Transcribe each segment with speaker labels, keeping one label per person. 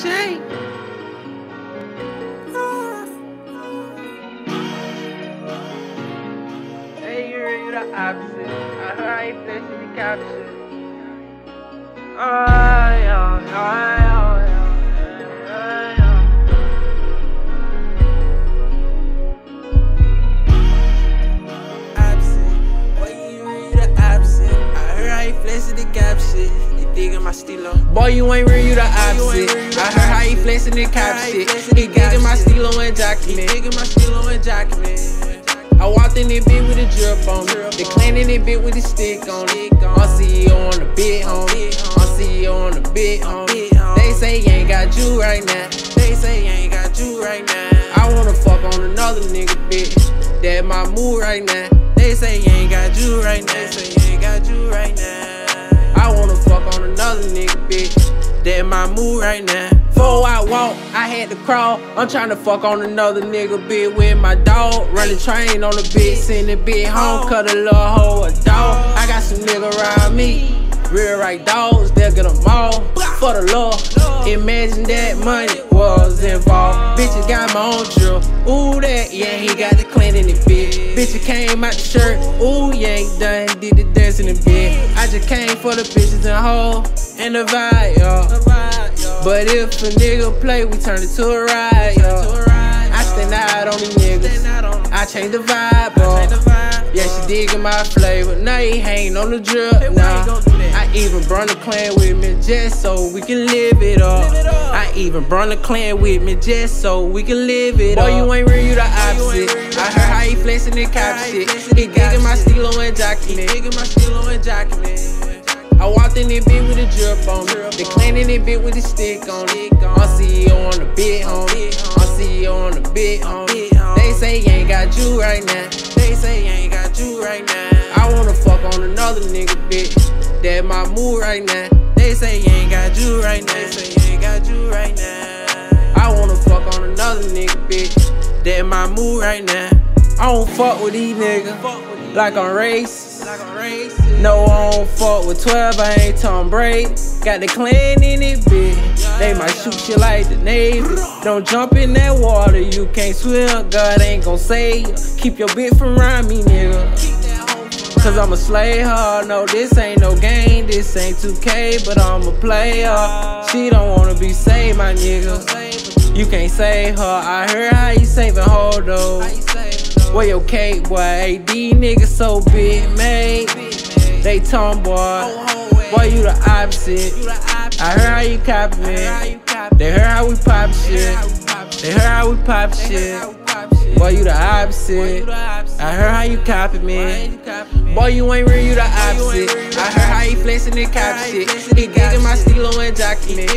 Speaker 1: shame. Hey, you're, you the opposite. I heard I ain't the caption. Oh, yeah, yeah,
Speaker 2: you the cap. You digging my stilo.
Speaker 1: Boy, you ain't real, you the opposite. I heard how you flexing the cap shit. He digging my stilo and jocking
Speaker 2: He digging my stilo and jocking.
Speaker 1: I walked in that bit with a drip on me. They cleaning that bit with a stick on it. I'm CEO on the bit, homie. I'm CEO on the bit, homie. They say you ain't got you right now.
Speaker 2: They say I ain't got you right now.
Speaker 1: I wanna fuck on another nigga, bitch. That my mood right now.
Speaker 2: They say I ain't got you right now. They say I ain't got you right now. Mood right now.
Speaker 1: Before I walk, I had to crawl. I'm tryna fuck on another nigga, bitch, with my dog. Run the train on the bitch, send the bitch home, cut a little hoe a dog. I got some nigga around me. Real right dogs, they'll get them all for the law. Imagine that money was involved. Bitches got my own drill. Ooh, that, yeah, he got the clean in the bitch. Bitch, it came out the shirt. Ooh, you ain't done, did the dance in the bed. I just came for the bitches and hoe and the vibe, y'all. But if a nigga play, we turn it to a ride, yo. I stand out on these niggas. I change the vibe, bro. Yeah, she digging my flavor. Now he hanging on the drip, nah. I even brought the clan with me just so we can live it up. I even brought the clan with me just so we can live it up. Boy, you ain't real, you the opposite. I heard how he flexing the cop shit. He digging my stilo and jocking
Speaker 2: He my stilo and jocking.
Speaker 1: I walked in that bit with a drip on me. That with a stick on it. I'm CEO on the bit, homie. I'm CEO on the bit, homie. They say you ain't got you right now.
Speaker 2: They say I ain't got you right now.
Speaker 1: I wanna fuck on another nigga, bitch. That my mood right now.
Speaker 2: They say I ain't got you right now. They say I ain't got you right now.
Speaker 1: I wanna fuck on another nigga, bitch.
Speaker 2: That my mood right now.
Speaker 1: I don't fuck with these niggas
Speaker 2: you
Speaker 1: like I'm racist.
Speaker 2: A.
Speaker 1: No, I don't fuck with 12, I ain't Tom Brady. Got the clan in it, bitch. They might shoot you like the Navy. Don't jump in that water, you can't swim. God ain't gon' save you. Keep your bitch from around me, nigga. Cause I'ma slay her. No, this ain't no game, this ain't 2K, but I'm a player. She don't wanna be saved, my nigga. You can't save her. I heard how you saving her though. Your cake, boy? AD niggas so big, made. They tomboy. Boy, you the opposite.
Speaker 2: The.
Speaker 1: I heard how you copy
Speaker 2: How
Speaker 1: me. They heard how we pop shit. They heard how we pop shit. Boy, you the opposite. I heard how you copy me. Boy, you ain't real, you the opposite.
Speaker 2: the
Speaker 1: I heard how you flexing and cop shit. He digging my stilo and jocking it.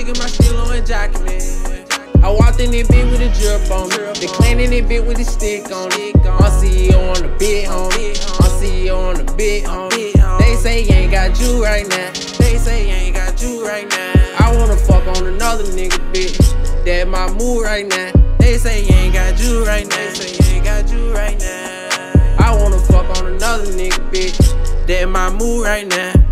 Speaker 1: I walked in that bit with a drip on me. They that bit with a stick on it. I'm CEO on the bit, homie. I'm CEO on the bit, homie. They say you ain't got you right now.
Speaker 2: They say I ain't got you right now.
Speaker 1: I wanna fuck on another nigga, bitch. That my mood right now.
Speaker 2: They say I ain't got you right now. They say I ain't got you right now.
Speaker 1: I wanna fuck on another nigga, bitch.
Speaker 2: That my mood right now.